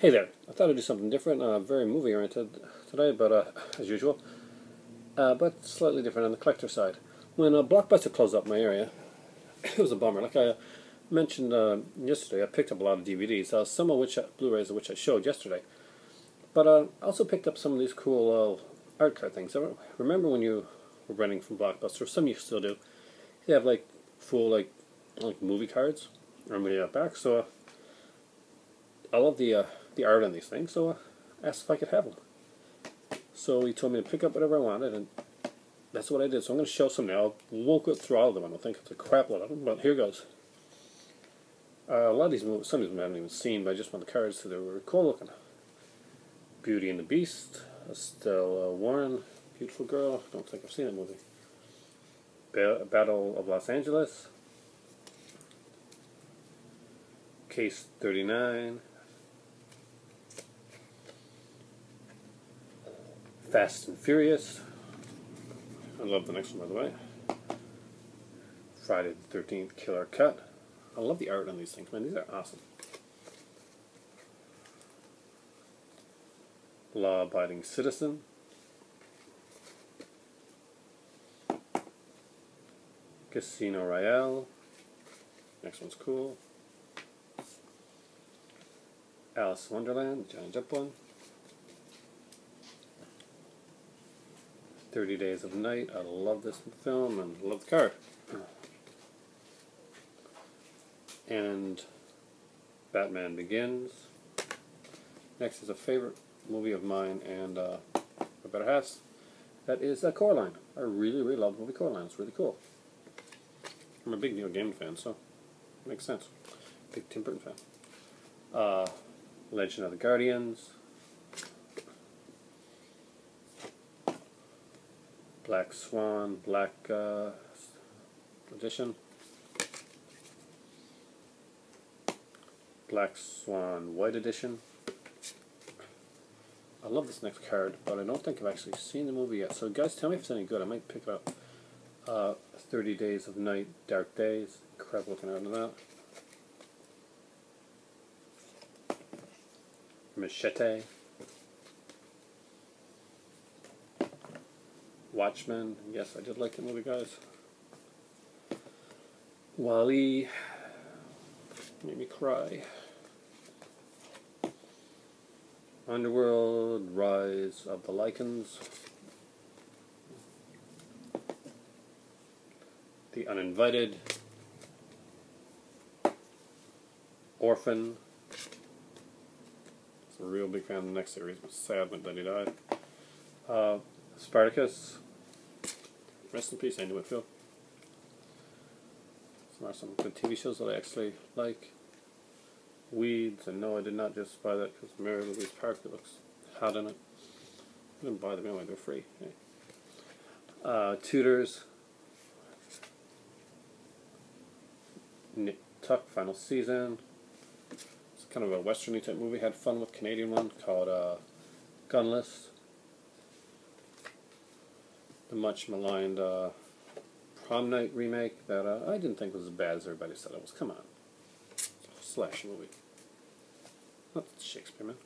Hey there, I thought I'd do something different, uh, very movie oriented today, but uh, as usual, uh, but slightly different on the collector side. When uh, Blockbuster closed up my area, it was a bummer. Like I mentioned uh, yesterday, I picked up a lot of DVDs, uh, some of which, Blu-rays which I showed yesterday. But uh, I also picked up some of these cool uh, art card things. I remember when you were renting from Blockbuster, some you still do, they have like full like like movie cards or movie back. So uh, I love the uh, the art on these things, so I asked if I could have them. So he told me to pick up whatever I wanted, and that's what I did. So I'm going to show some now. I won't go through all of them. I don't think it's a crap lot of them, but here goes. Uh, a lot of these movies, some of these I haven't even seen, but I just want the cards, so they were cool looking. Beauty and the Beast, Estella Warren, beautiful girl. Don't think I've seen that movie. Ba Battle of Los Angeles, Case 39, Fast and Furious. I love the next one, by the way. Friday the 13th Killer Cut. I love the art on these things, man. These are awesome. Law Abiding Citizen. Casino Royale. Next one's cool. Alice in Wonderland, Johnny Depp 30 Days of Night. I love this film and love the card. And Batman Begins. Next is a favorite movie of mine and uh, better half's. That is uh, Coraline. I really, really love the movie Coraline. It's really cool. I'm a big Neil Gaiman fan, so makes sense. Big Tim Burton fan. Uh, Legend of the Guardians. Black Swan, Black uh, Edition. Black Swan White Edition. I love this next card, but I don't think I've actually seen the movie yet. So guys, tell me if it's any good. I might pick it up. Uh, 30 Days of Night, Dark Days. Crap looking out of that. Machete. Watchmen. Yes, I did like the movie, guys. WALL-E. Made me cry. Underworld, Rise of the Lycans. The Uninvited. Orphan. I'm a real big fan of the next series, but sad that he died. Uh, Spartacus. Rest in peace, Andy Whitfield. Some are some good TV shows that I actually like. Weeds, and no, I did not just buy that because Mary Louise Parker looks hot in it. I didn't buy them anyway, they're free. Hey. Uh, Tudors. Nip Tuck, final season. It's kind of a westerny type movie. Had fun with Canadian one called uh, Gunless the much maligned uh, Prom Night remake that uh, I didn't think was as bad as everybody said it was. Come on. Slash movie. Not Shakespeare, man.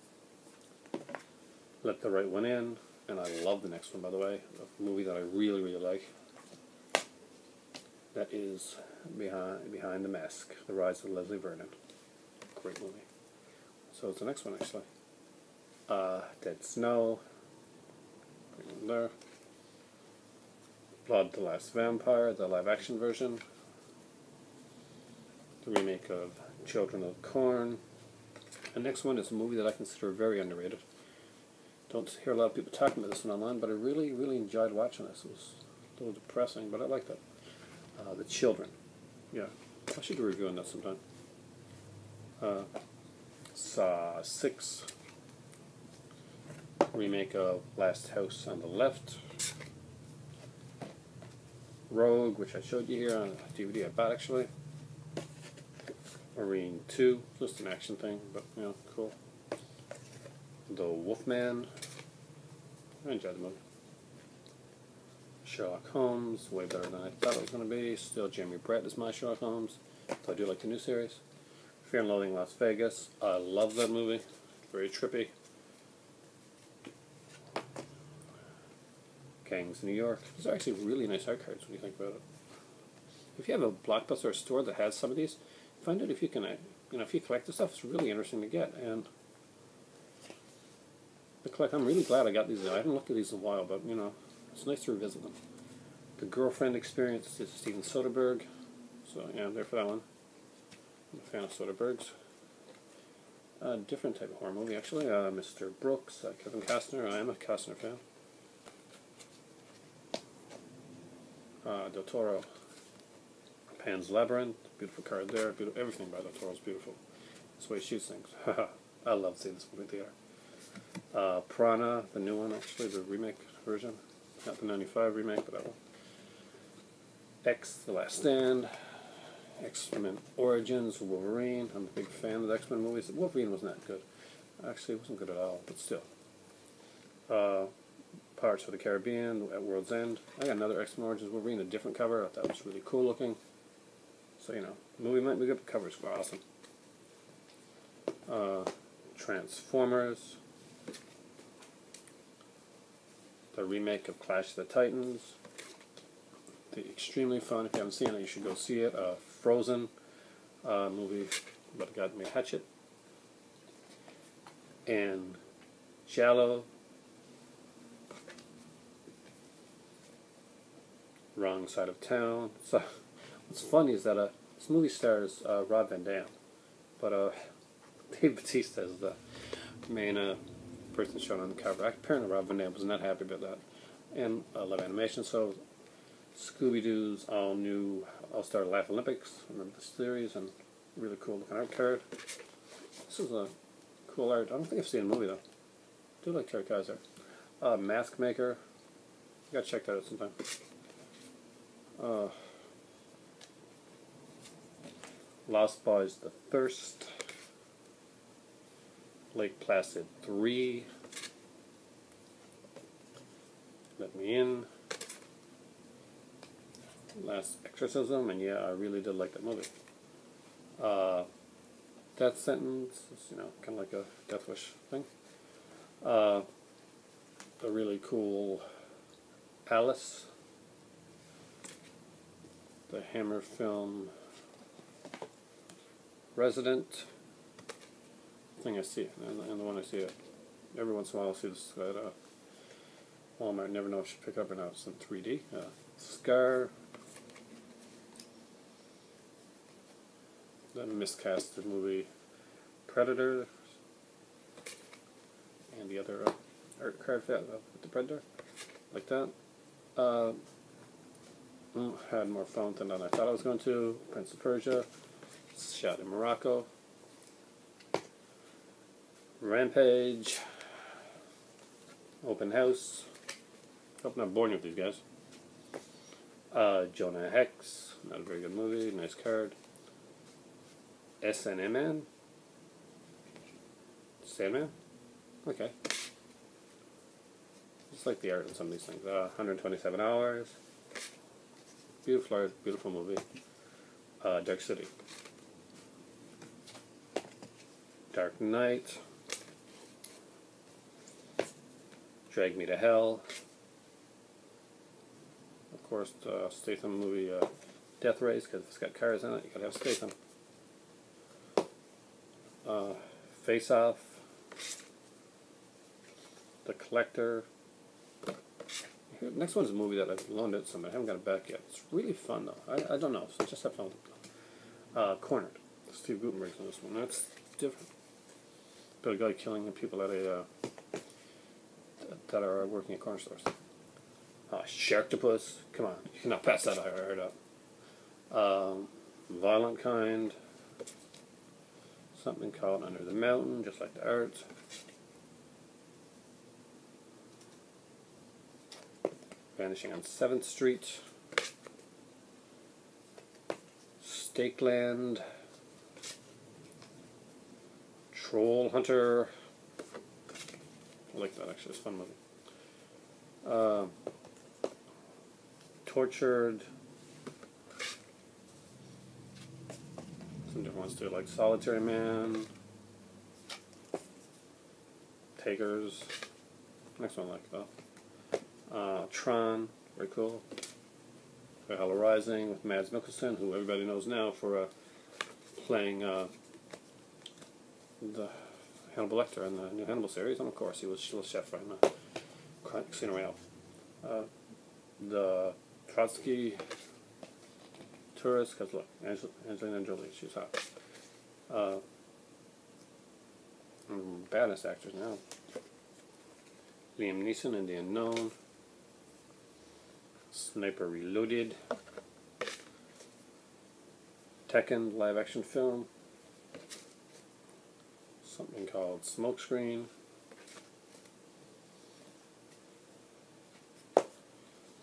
Let the Right One In, and I love the next one, by the way. A movie that I really, really like. That is Behind, Behind the Mask, The Rise of Leslie Vernon. Great movie. So it's the next one, actually. Uh, Dead Snow. there. Blood the Last Vampire, the live action version, the remake of Children of Corn. The next one is a movie that I consider very underrated. Don't hear a lot of people talking about this one online, but I really, really enjoyed watching this. It was a little depressing, but I liked it. Uh, the Children. Yeah, I should do a review on that sometime. Uh, Saw 6. Remake of Last House on the Left. Rogue, which I showed you here on DVD I bought actually. Marine 2, just an action thing, but you know, cool. The Wolfman, I enjoyed the movie. Sherlock Holmes, way better than I thought it was going to be. Still, Jeremy Brett is my Sherlock Holmes. So I do like the new series. Fear and Loathing Las Vegas, I love that movie. very trippy. Gangs New York. These are actually really nice art cards when you think about it. If you have a blockbuster store that has some of these, find out if you can, uh, you know, if you collect the stuff, it's really interesting to get. And the collect, I'm really glad I got these. I haven't looked at these in a while, but you know, it's nice to revisit them. The Girlfriend Experience is Steven Soderbergh. So yeah, there for that one. I'm a fan of Soderbergh's. A different type of horror movie, actually. Uh, Mr. Brooks, uh, Kevin Costner. I am a Costner fan. Uh, Del Toro, Pan's Labyrinth, beautiful card there. Beautiful, everything by Del Toro is beautiful. That's the way he shoots things. I love seeing this movie theater. Uh, Piranha, the new one, actually, the remake version. Not the 95 remake, but that one. X, The Last Stand. X-Men Origins, Wolverine. I'm a big fan of the X-Men movies. Wolverine wasn't that good. Actually, it wasn't good at all, but still. Uh, Pirates of the Caribbean at World's End. I got another X-Men Origins Wolverine, a different cover. I thought was really cool looking. So, you know, movie might be good, but covers were awesome. Uh, Transformers. The remake of Clash of the Titans. The extremely fun, if you haven't seen it, you should go see it. Uh, Frozen uh, movie but a guy Hatchet. And Shallow. Wrong Side of Town. So, what's funny is that uh, this movie stars uh, Rob Van Dam, but uh, Dave Batista is the main uh, person shown on the cover. Apparently, Rob Van Dam was not happy about that. And I love animation, so Scooby Doo's all new All Star Laugh Olympics. Remember this series and really cool looking art card. This is a cool art. I don't think I've seen a movie though. I do like Terry Kiser. Uh, Mask Maker. You gotta check that out sometime. Uh, Lost Boys The Thirst. Lake Placid 3. Let Me In. Last Exorcism, and yeah, I really did like that movie. Uh, Death Sentence, is, you know, kind of like a Death Wish thing. Uh, the really cool Alice. The Hammer film Resident. Thing I see, and, and the one I see it every once in a while. I see this at uh, Walmart. Never know if I should pick up or not. It's in 3D. Uh, Scar. The miscasted movie Predator. And the other uh, art card uh, with the Predator. Like that. Uh, mm, had more fun than I thought I was going to. Prince of Persia. Shot in Morocco. Rampage. Open House. Hope I'm not boring with these guys. Uh, Jonah Hex. Not a very good movie. Nice card. SNMN. Sandman? Okay. Just like the art in some of these things. Uh, 127 hours. Beautiful beautiful movie. Uh, Dark City. Dark Knight. Drag Me to Hell. Of course, the Statham movie uh, Death Race, because it's got cars in it, you gotta have Statham. Uh, Face Off. The Collector. Next one's a movie that I've loaned it somebody. I haven't got it back yet. It's really fun though. I, I don't know, so just have fun with it. Uh, Cornered. Steve Guttenberg's on this one. That's different. But a guy killing people at a uh, that are working at corner stores. Uh, Sharktopus. Come on, you cannot pass that art up. Um, Violent Kind. Something called Under the Mountain, just like the art. Vanishing on 7th Street. Stakeland. Troll Hunter. I like that actually, it's a fun movie. Uh, tortured. Some different ones too, like Solitary Man. Takers. Next one like though. Uh, Tron, very cool. Valhalla Rising with Mads Mikkelsen, who everybody knows now for uh, playing uh, the Hannibal Lecter in the new Hannibal series, and of course he was Chiffre in the Casino Royale. Uh, the Trotsky tourist, because look, Angelina Jolie, she's hot. Uh, mm, baddest actors now. Liam Neeson in The Unknown. Sniper Reloaded. Tekken live action film. Something called Smokescreen.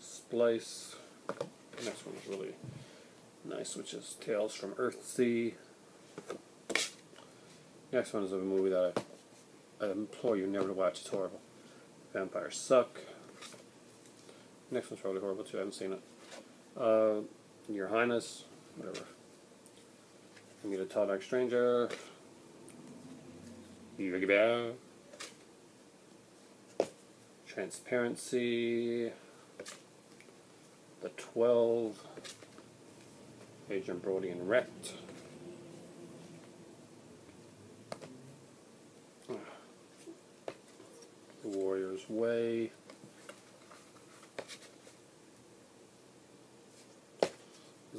Splice. The next one is really nice, which is Tales from Earthsea. Next one is a movie that I, I implore you never to watch. It's horrible. Vampires suck. Next one's probably horrible too. I haven't seen it. Uh, Your Highness, whatever. Meet a tall dark stranger. Transparency. The Twelve. Agent Brody and Rhett. The Warrior's Way.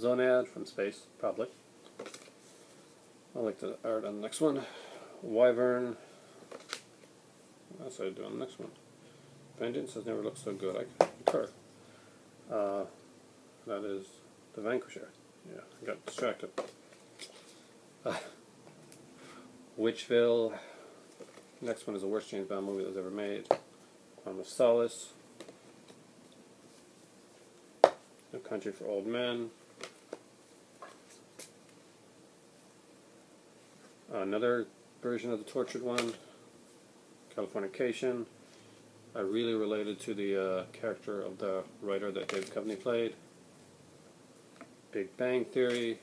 Zonad from space, probably. I like the art on the next one. Wyvern. What I do on the next one? Vengeance has never looked so good. I concur. Uh, that is the Vanquisher. Yeah, I got distracted. Uh, Witchville. Next one is the worst James Bond movie that was ever made. Quantum of Solace. No Country for Old Men. Another version of the tortured one, Californication. I really related to the uh, character of the writer that David Duchovny played. Big Bang Theory.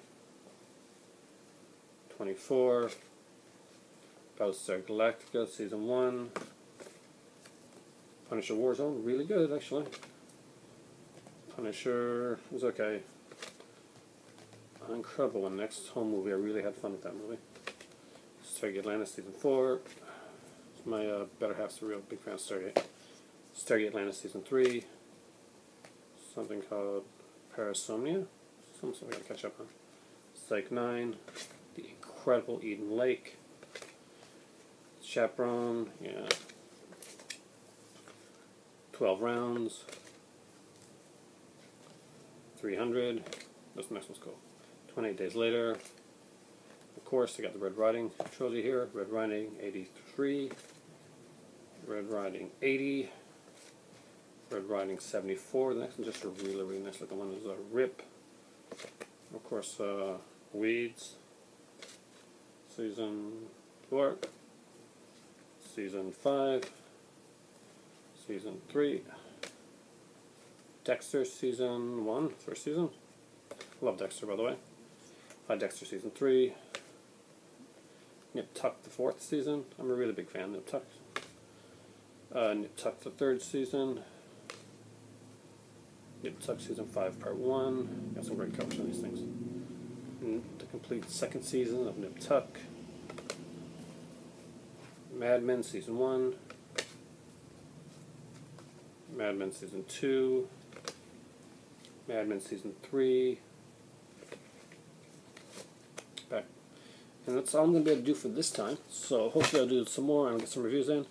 24. Battlestar Galactica Season 1. Punisher Warzone, really good actually. Punisher was okay. Incredible one. Next home movie, I really had fun with that movie. Stargate Atlantis Season 4. It's my uh, better half's a real big fan of Stargate. Stargate Atlantis Season 3. Something called Parasomnia. Something I gotta catch up on. Psych 9. The Incredible Eden Lake. Chaperone, yeah. 12 rounds. 300. This next one's cool. 28 days later. Of course, I got the Red Riding trilogy here. Red Riding 83. Red Riding 80. Red Riding 74. The next one's just a really, really nice looking one. is a Rip. Of course, uh, Weeds. Season 4. Season 5. Season 3. Dexter Season 1. First season. Love Dexter, by the way. Uh, Dexter Season 3. Nip Tuck the fourth season. I'm a really big fan of Nip Tuck. Uh, Nip Tuck the third season. Nip Tuck season five, part one. Got some great covers on these things. And the complete second season of Nip Tuck. Mad Men season one. Mad Men season two. Mad Men season three. And that's all I'm going to be able to do for this time. So hopefully I'll do some more and get some reviews in.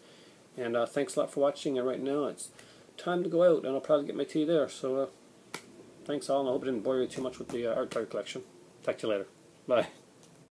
And uh, thanks a lot for watching. And right now it's time to go out, and I'll probably get my tea there. So uh, thanks all, and I hope I didn't bore you too much with the uh, art toy collection. Talk to you later. Bye.